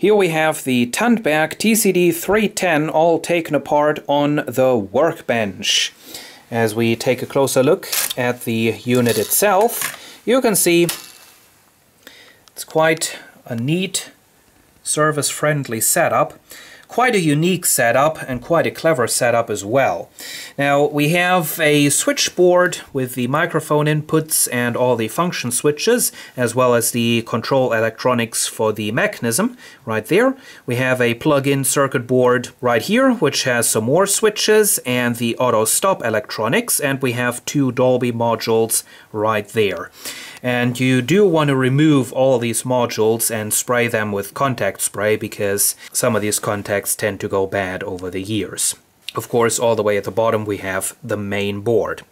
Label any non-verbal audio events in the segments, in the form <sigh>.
Here we have the Tandberg TCD310 all taken apart on the workbench. As we take a closer look at the unit itself, you can see it's quite a neat service-friendly setup quite a unique setup and quite a clever setup as well. Now we have a switchboard with the microphone inputs and all the function switches as well as the control electronics for the mechanism right there. We have a plug-in circuit board right here which has some more switches and the auto stop electronics and we have two Dolby modules right there. And you do want to remove all these modules and spray them with contact spray because some of these tend to go bad over the years. Of course, all the way at the bottom we have the main board.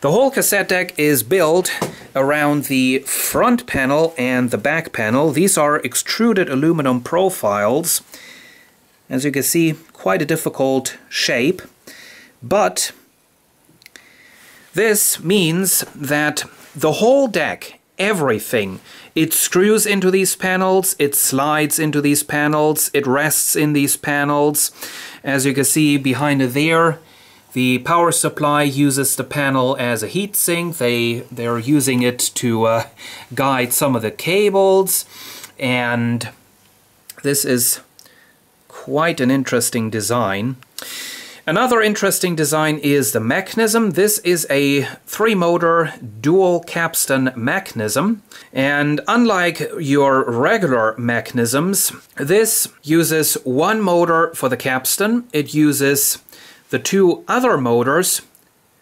The whole cassette deck is built around the front panel and the back panel. These are extruded aluminum profiles. As you can see, quite a difficult shape, but this means that the whole deck, everything, it screws into these panels, it slides into these panels, it rests in these panels. As you can see behind there, the power supply uses the panel as a heatsink. They, they're using it to uh, guide some of the cables. And this is quite an interesting design. Another interesting design is the mechanism. This is a three-motor dual capstan mechanism. And unlike your regular mechanisms, this uses one motor for the capstan. It uses the two other motors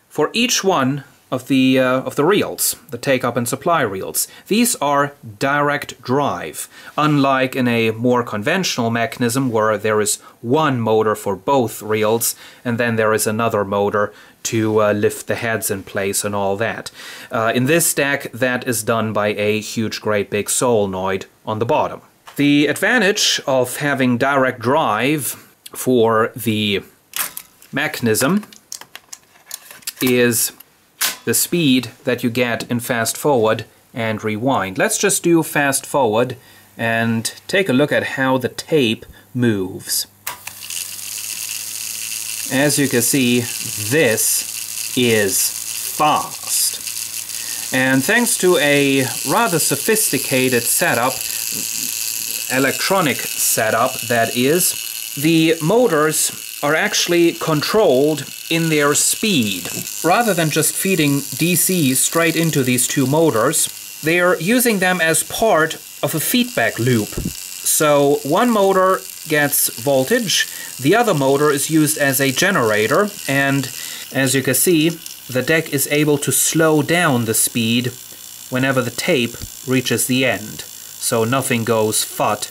for each one of the, uh, of the reels, the take-up and supply reels. These are direct drive, unlike in a more conventional mechanism where there is one motor for both reels and then there is another motor to uh, lift the heads in place and all that. Uh, in this stack, that is done by a huge great big solenoid on the bottom. The advantage of having direct drive for the mechanism is the speed that you get in fast forward and rewind. Let's just do fast forward and take a look at how the tape moves. As you can see, this is fast. And thanks to a rather sophisticated setup, electronic setup that is, the motors are actually controlled in their speed. Rather than just feeding DC straight into these two motors, they are using them as part of a feedback loop. So one motor gets voltage, the other motor is used as a generator, and as you can see, the deck is able to slow down the speed whenever the tape reaches the end. So nothing goes fut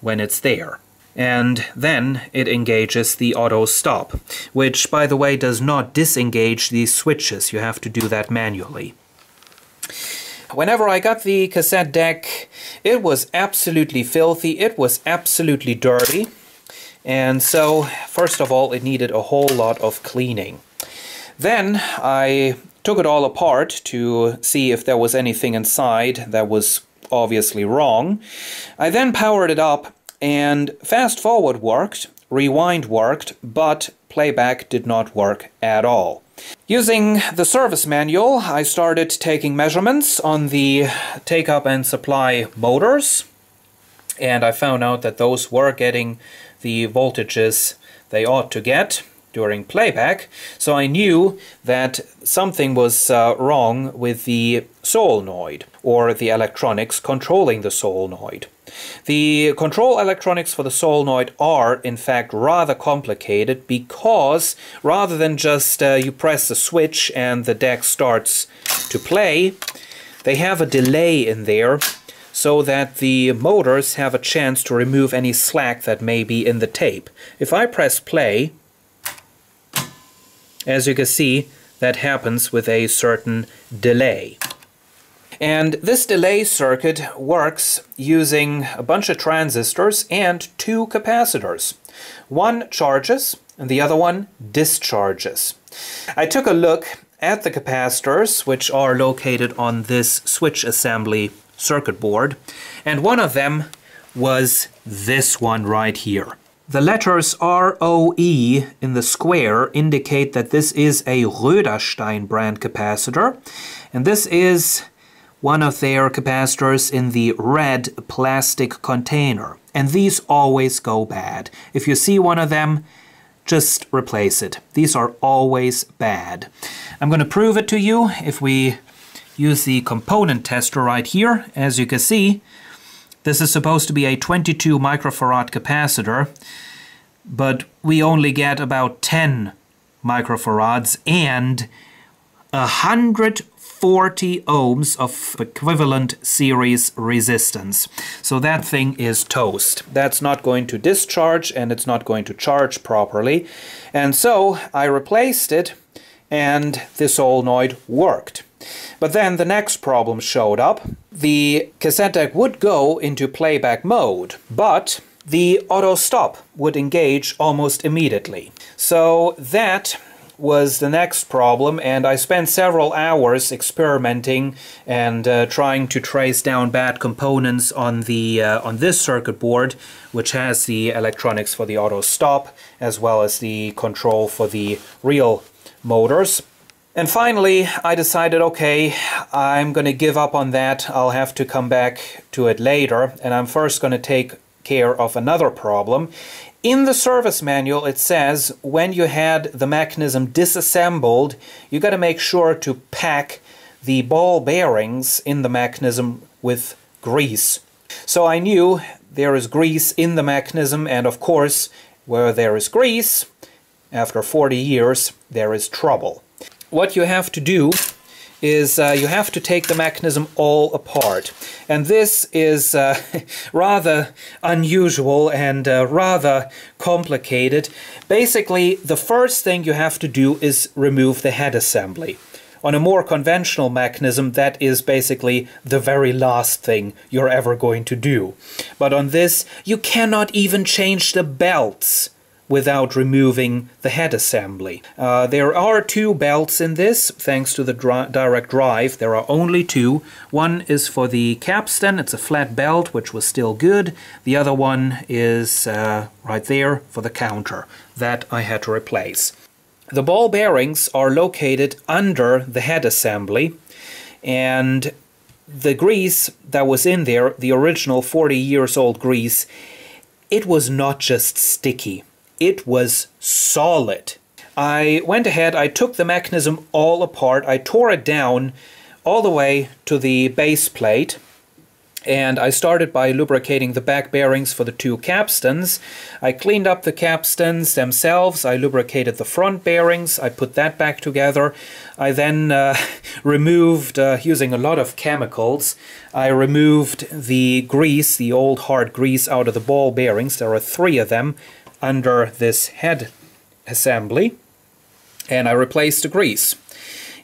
when it's there and then it engages the auto stop, which by the way does not disengage these switches, you have to do that manually. Whenever I got the cassette deck, it was absolutely filthy, it was absolutely dirty, and so first of all it needed a whole lot of cleaning. Then I took it all apart to see if there was anything inside that was obviously wrong. I then powered it up and fast forward worked, rewind worked, but playback did not work at all. Using the service manual, I started taking measurements on the take-up and supply motors, and I found out that those were getting the voltages they ought to get during playback, so I knew that something was uh, wrong with the solenoid, or the electronics controlling the solenoid. The control electronics for the solenoid are, in fact, rather complicated because rather than just uh, you press the switch and the deck starts to play, they have a delay in there so that the motors have a chance to remove any slack that may be in the tape. If I press play, as you can see, that happens with a certain delay. And this delay circuit works using a bunch of transistors and two capacitors. One charges and the other one discharges. I took a look at the capacitors, which are located on this switch assembly circuit board. And one of them was this one right here. The letters ROE in the square indicate that this is a Röderstein brand capacitor. And this is one of their capacitors in the red plastic container. And these always go bad. If you see one of them, just replace it. These are always bad. I'm going to prove it to you if we use the component tester right here. As you can see, this is supposed to be a 22 microfarad capacitor, but we only get about 10 microfarads and 140 ohms of equivalent series resistance. So that thing is toast. That's not going to discharge and it's not going to charge properly. And so I replaced it and the solenoid worked. But then the next problem showed up. The cassette deck would go into playback mode, but the auto stop would engage almost immediately. So that was the next problem and I spent several hours experimenting and uh, trying to trace down bad components on the uh, on this circuit board which has the electronics for the auto stop as well as the control for the reel motors and finally, I decided, okay, I'm going to give up on that. I'll have to come back to it later. And I'm first going to take care of another problem. In the service manual, it says when you had the mechanism disassembled, you got to make sure to pack the ball bearings in the mechanism with grease. So I knew there is grease in the mechanism, and of course, where there is grease, after 40 years, there is trouble what you have to do is uh, you have to take the mechanism all apart. And this is uh, <laughs> rather unusual and uh, rather complicated. Basically, the first thing you have to do is remove the head assembly. On a more conventional mechanism, that is basically the very last thing you're ever going to do. But on this, you cannot even change the belts without removing the head assembly. Uh, there are two belts in this, thanks to the dri direct drive. There are only two. One is for the capstan, it's a flat belt, which was still good. The other one is uh, right there for the counter. That I had to replace. The ball bearings are located under the head assembly, and the grease that was in there, the original 40 years old grease, it was not just sticky it was solid. I went ahead, I took the mechanism all apart, I tore it down all the way to the base plate, and I started by lubricating the back bearings for the two capstans. I cleaned up the capstans themselves, I lubricated the front bearings, I put that back together. I then uh, <laughs> removed, uh, using a lot of chemicals, I removed the grease, the old hard grease out of the ball bearings. There are three of them under this head assembly and I replaced the grease.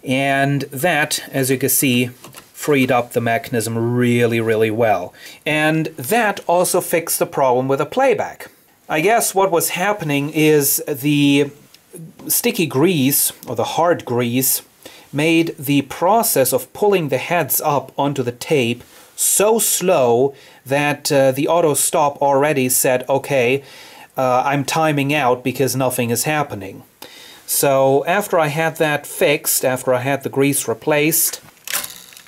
And that, as you can see, freed up the mechanism really, really well. And that also fixed the problem with the playback. I guess what was happening is the sticky grease, or the hard grease, made the process of pulling the heads up onto the tape so slow that uh, the auto stop already said, okay, uh, I'm timing out because nothing is happening. So after I had that fixed, after I had the grease replaced,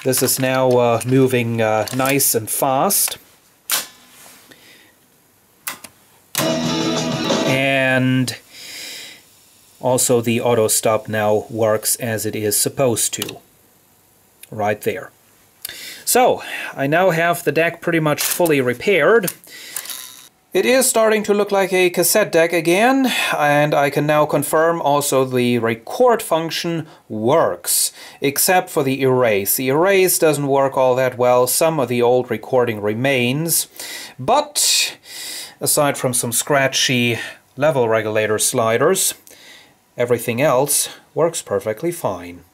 this is now uh, moving uh, nice and fast. And also the auto stop now works as it is supposed to. Right there. So, I now have the deck pretty much fully repaired. It is starting to look like a cassette deck again, and I can now confirm also the record function works, except for the erase. The erase doesn't work all that well, some of the old recording remains, but aside from some scratchy level regulator sliders, everything else works perfectly fine.